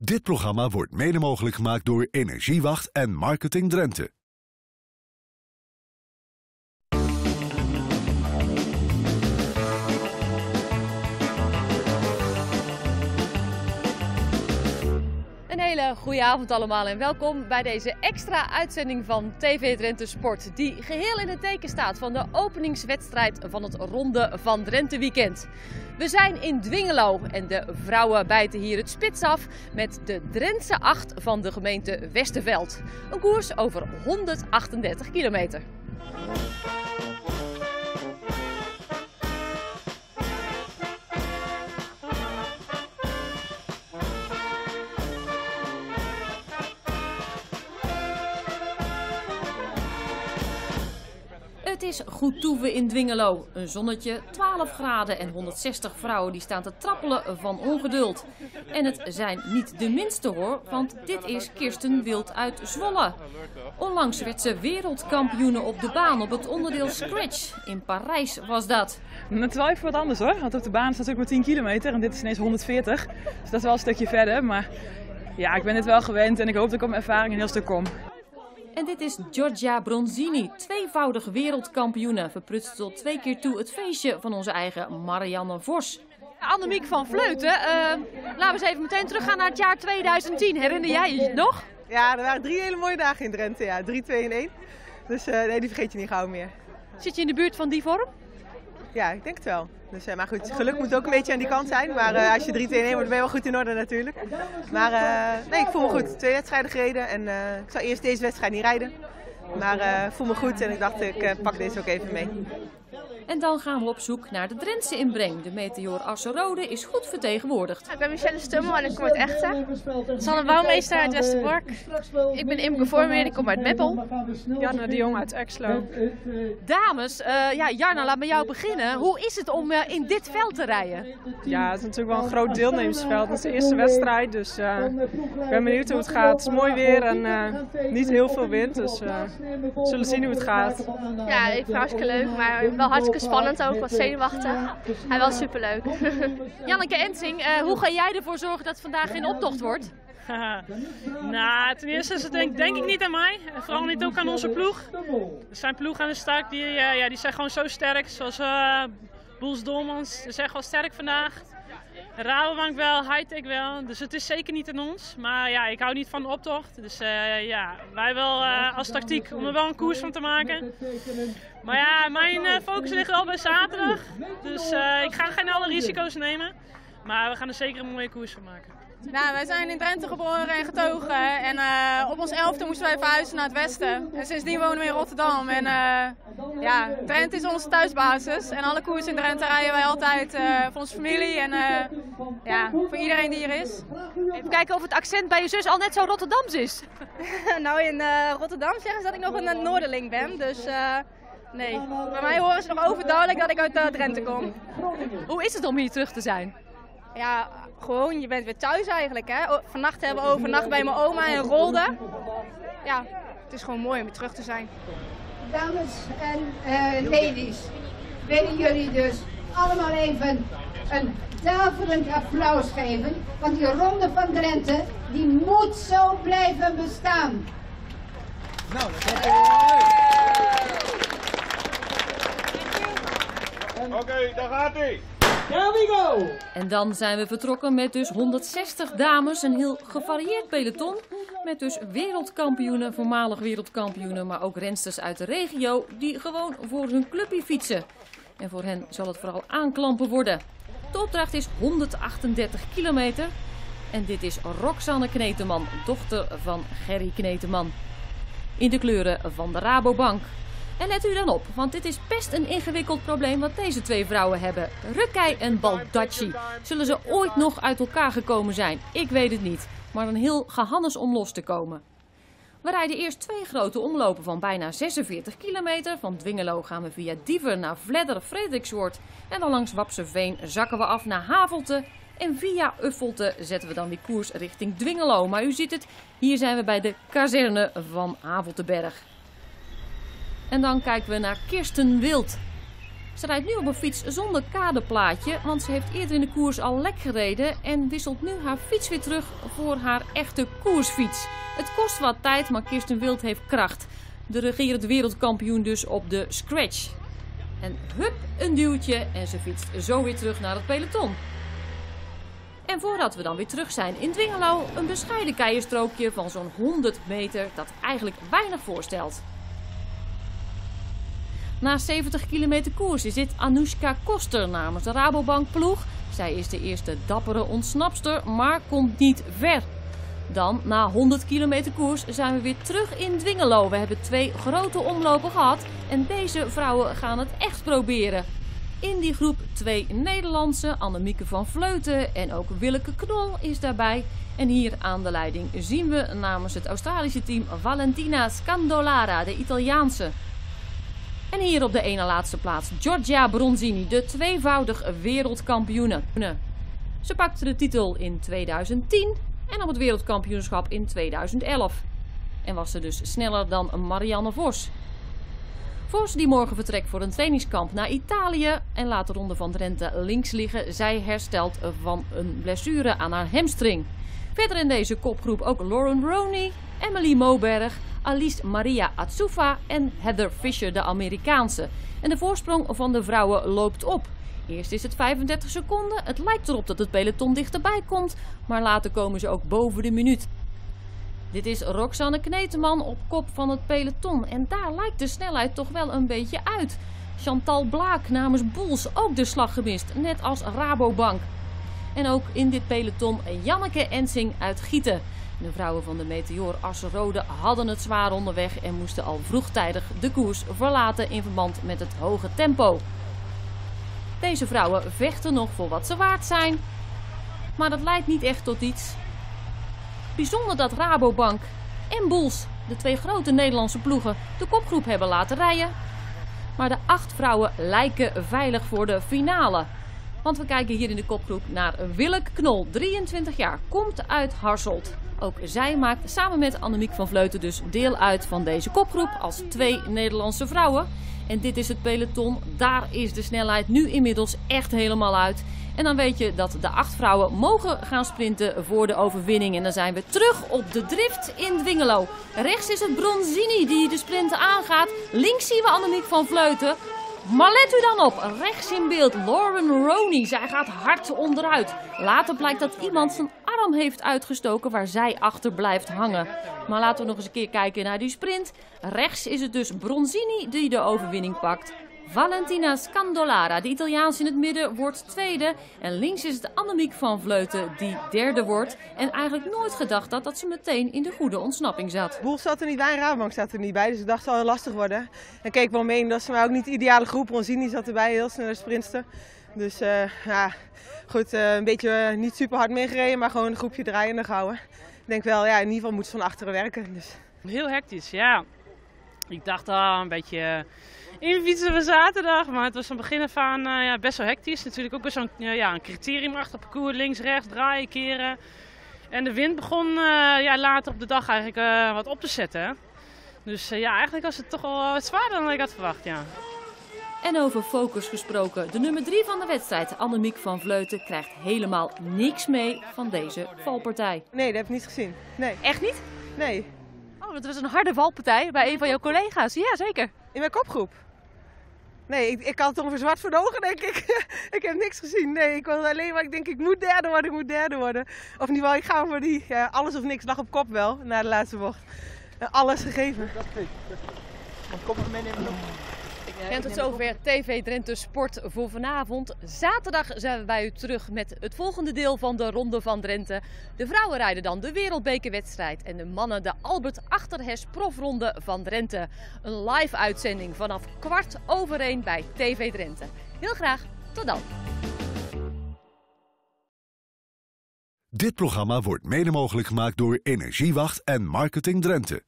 Dit programma wordt mede mogelijk gemaakt door Energiewacht en Marketing Drenthe. Een hele goede avond allemaal en welkom bij deze extra uitzending van TV Drenthe Sport. Die geheel in het teken staat van de openingswedstrijd van het Ronde van Drenthe weekend. We zijn in Dwingelo en de vrouwen bijten hier het spits af met de Drentse 8 van de gemeente Westerveld. Een koers over 138 kilometer. Is goed toeven in Dwingelo. Een zonnetje, 12 graden en 160 vrouwen die staan te trappelen van ongeduld. En het zijn niet de minste hoor, want dit is Kirsten Wild uit Zwolle. Onlangs werd ze wereldkampioene op de baan op het onderdeel Scratch. In Parijs was dat. Is wel even wat anders hoor, want op de baan is natuurlijk maar 10 kilometer en dit is ineens 140. Dus dat is wel een stukje verder, maar ja, ik ben het wel gewend en ik hoop dat ik op mijn ervaring een heel stuk kom. En dit is Giorgia Bronzini, tweevoudig wereldkampioene. Verprutst tot twee keer toe het feestje van onze eigen Marianne Vos. Annemiek van Vleuten, uh, laten we eens even meteen teruggaan naar het jaar 2010. Herinner jij je het nog? Ja, er waren drie hele mooie dagen in Drenthe. Ja, 3, 2 en 1. Dus uh, nee, die vergeet je niet gauw meer. Zit je in de buurt van die vorm? Ja, ik denk het wel. Dus, uh, maar goed, geluk moet ook een beetje aan die kant zijn. Maar uh, als je 3 2 1 wordt, ben je wel goed in orde natuurlijk. Maar uh, nee, ik voel me goed. Twee wedstrijden gereden en ik zou eerst deze wedstrijd niet rijden. Maar ik voel me goed en ik dacht, ik pak deze ook even mee. En dan gaan we op zoek naar de Drentse inbreng. De meteor Asserode is goed vertegenwoordigd. Ik ben Michelle Stummel en ik kom uit Echten. Sanne Bouwmeester uit Westerbork. Ik ben Imke Voormeer en ik kom uit Meppel. Janne de Jong uit Exlo. Dames, uh, ja, Jarna, laat met jou beginnen. Hoe is het om uh, in dit veld te rijden? Ja, het is natuurlijk wel een groot deelnemersveld. Het is de eerste wedstrijd, dus uh, ik ben benieuwd hoe het gaat. Het is mooi weer en niet heel veel wind, dus we zullen zien hoe het gaat. Ja, ik vind het hartstikke leuk, maar wel hartstikke spannend ook, wat zenuwachtig. Hij was superleuk. Janneke Ensing, uh, hoe ga jij ervoor zorgen dat het vandaag geen optocht wordt? nou, ten eerste is het denk, denk, ik niet aan mij. En vooral niet ook aan onze ploeg. Er zijn ploegen aan de start die, uh, ja, die zijn gewoon zo sterk. Zoals uh, Boels Dolmans. Ze zijn gewoon sterk vandaag. Rabobank wel, Hightech wel. Dus het is zeker niet aan ons. Maar ja, ik hou niet van de optocht. Dus uh, ja, wij wel uh, als tactiek om er wel een koers van te maken. Maar ja, mijn uh, focus ligt wel bij zaterdag. Dus ik ga geen alle risico's nemen. Maar we gaan er zeker een mooie koers van maken. Nou, wij zijn in Drenthe geboren en getogen. En uh, op ons elfde moesten wij verhuizen naar het westen. En sindsdien wonen we in Rotterdam. En uh, ja, Drenthe is onze thuisbasis. En alle koers in Drenthe rijden wij altijd uh, voor onze familie en ja, voor iedereen die hier is. Even kijken of het accent bij je zus al net zo Rotterdams is. nou, in Rotterdam zeggen ze dat ik nog een Noorderling ben. Dus nee, bij mij horen ze nog overduidelijk dat ik uit Drenthe kom. Hoe is het om hier terug te zijn? Ja, gewoon, je bent weer thuis eigenlijk. Hè? Vannacht hebben we overnacht bij mijn oma in Rolde. Ja, het is gewoon mooi om weer terug te zijn. Dames en uh, ladies, willen jullie dus allemaal even een daverend applaus geven. Want die ronde van Drenthe, die moet zo blijven bestaan. Nou, dat is Oké, okay, daar gaat hij. We go! En dan zijn we vertrokken met dus 160 dames, een heel gevarieerd peloton. Met dus wereldkampioenen, voormalig wereldkampioenen, maar ook rensters uit de regio die gewoon voor hun clubje fietsen. En voor hen zal het vooral aanklampen worden. De opdracht is 138 kilometer. En dit is Roxanne Kneteman, dochter van Gerry Kneteman. In de kleuren van de Rabobank. En let u dan op, want dit is best een ingewikkeld probleem wat deze twee vrouwen hebben. Rukkei en Baldacci. Zullen ze ooit nog uit elkaar gekomen zijn? Ik weet het niet, maar een heel gehannes om los te komen. We rijden eerst twee grote omlopen van bijna 46 kilometer. Van Dwingelo gaan we via Diever naar Vledder, Frederikswoord. En dan langs Wapseveen zakken we af naar Havelte. En via Uffelte zetten we dan weer koers richting Dwingelo. Maar u ziet het, hier zijn we bij de kazerne van Havelteberg. En dan kijken we naar Kirsten Wild. Ze rijdt nu op een fiets zonder kaderplaatje, want ze heeft eerder in de koers al lek gereden en wisselt nu haar fiets weer terug voor haar echte koersfiets. Het kost wat tijd, maar Kirsten Wild heeft kracht. De regerend wereldkampioen dus op de scratch. En hup, een duwtje en ze fietst zo weer terug naar het peloton. En voordat we dan weer terug zijn in Dwingelo, een bescheiden keienstrookje van zo'n 100 meter dat eigenlijk weinig voorstelt. Na 70 kilometer koers is dit Anoushka Koster namens de Rabobank ploeg. Zij is de eerste dappere ontsnapster, maar komt niet ver. Dan, na 100 kilometer koers, zijn we weer terug in Dwingelo. We hebben twee grote omlopen gehad en deze vrouwen gaan het echt proberen. In die groep twee Nederlandse, Annemieke van Vleuten en ook Willeke Knol is daarbij. En hier aan de leiding zien we namens het Australische team Valentina Scandolara, de Italiaanse. En hier op de ene laatste plaats Giorgia Bronzini, de tweevoudig wereldkampioene. Ze pakte de titel in 2010 en op het wereldkampioenschap in 2011. En was ze dus sneller dan Marianne Vos. Vos die morgen vertrekt voor een trainingskamp naar Italië en laat de Ronde van Drenthe links liggen. Zij herstelt van een blessure aan haar hamstring. Verder in deze kopgroep ook Lauren Roney, Emily Moberg, Alice Maria Atsufa en Heather Fisher, de Amerikaanse. En de voorsprong van de vrouwen loopt op. Eerst is het 35 seconden. Het lijkt erop dat het peloton dichterbij komt, maar later komen ze ook boven de minuut. Dit is Roxanne Kneteman op kop van het peloton en daar lijkt de snelheid toch wel een beetje uit. Chantal Blaak namens Boels ook de slag gemist, net als Rabobank. En ook in dit peloton Janneke Ensing uit Gieten. De vrouwen van de Meteor Asserode hadden het zwaar onderweg en moesten al vroegtijdig de koers verlaten in verband met het hoge tempo. Deze vrouwen vechten nog voor wat ze waard zijn, maar dat leidt niet echt tot iets. Bijzonder dat Rabobank en Boels, de twee grote Nederlandse ploegen, de kopgroep hebben laten rijden. Maar de acht vrouwen lijken veilig voor de finale. Want we kijken hier in de kopgroep naar Willeke Knol, 23 jaar, komt uit Hasselt. Ook zij maakt samen met Annemiek van Vleuten dus deel uit van deze kopgroep als twee Nederlandse vrouwen. En dit is het peloton. Daar is de snelheid nu inmiddels echt helemaal uit. En dan weet je dat de acht vrouwen mogen gaan sprinten voor de overwinning. En dan zijn we terug op de drift in Dwingelo. Rechts is het Bronzini die de sprinten aangaat. Links zien we Annemiek van Vleuten. Maar let u dan op, rechts in beeld Lauren Roney. Zij gaat hard onderuit. Later blijkt dat iemand zijn arm heeft uitgestoken waar zij achter blijft hangen. Maar laten we nog eens een keer kijken naar die sprint. Rechts is het dus Bronzini die de overwinning pakt. Valentina Scandolara, de Italiaans in het midden, wordt tweede. En links is het Annemiek van Vleuten die derde wordt. En eigenlijk nooit gedacht had dat ze meteen in de goede ontsnapping zat. Boel zat er niet bij en Rabobank zat er niet bij, dus ik dacht het zal lastig worden. En keek wel mee, dat ze maar ook niet de ideale groep. Bronzini zat erbij, heel snel sprintster. Dus uh, ja, goed, uh, een beetje uh, niet super hard meegereden, maar gewoon een groepje draaien gehouden. Ik denk wel, ja, in ieder geval moeten ze van achteren werken. Dus. Heel hectisch, ja. Ik dacht al een beetje infietsen we zaterdag. Maar het was van begin af aan uh, ja, best wel hectisch. Natuurlijk ook best zo'n uh, ja, een criteriumachtig parcours. Links, rechts, draaien, keren. En de wind begon uh, ja, later op de dag eigenlijk wat op te zetten. Dus ja, eigenlijk was het toch wel wat zwaarder dan ik had verwacht, ja. En over focus gesproken. De nummer 3 van de wedstrijd, Annemiek van Vleuten, krijgt helemaal niks mee van deze valpartij. Nee, dat heb ik niet gezien. Nee. Echt niet? Nee. Oh, dat was een harde valpartij bij een van jouw collega's. Ja, zeker. In mijn kopgroep? Nee, ik, ik had het ongeveer zwart voor de ogen, denk ik. ik heb niks gezien. Nee, ik was alleen maar, ik denk, ik moet derde worden, ik moet derde worden. Of in ieder geval, ik ga voor die ja, alles of niks, lag op kop wel, na de laatste bocht. alles gegeven. Dat is Want kom maar En tot zover TV Drenthe Sport voor vanavond. Zaterdag zijn we bij u terug met het volgende deel van de Ronde van Drenthe. De vrouwen rijden dan de wereldbekerwedstrijd en de mannen de Albert Achterhes Profronde van Drenthe. Een live uitzending vanaf kwart over één bij TV Drenthe. Heel graag, tot dan. Dit programma wordt mede mogelijk gemaakt door Energiewacht en Marketing Drenthe.